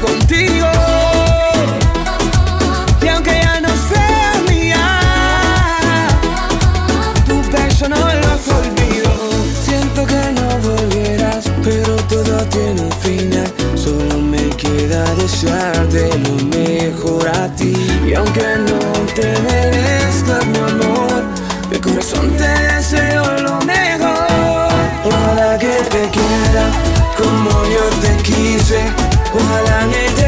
contigo. Y aunque ya no seas mía, tu pecho no los olvido. Siento que no volverás, pero todo tiene un final. Solo me queda desearte lo mejor a ti. Y aunque no te merezcas mi amor, de corazón te deseo lo mejor. Para que te quiera como yo te quise Walang ete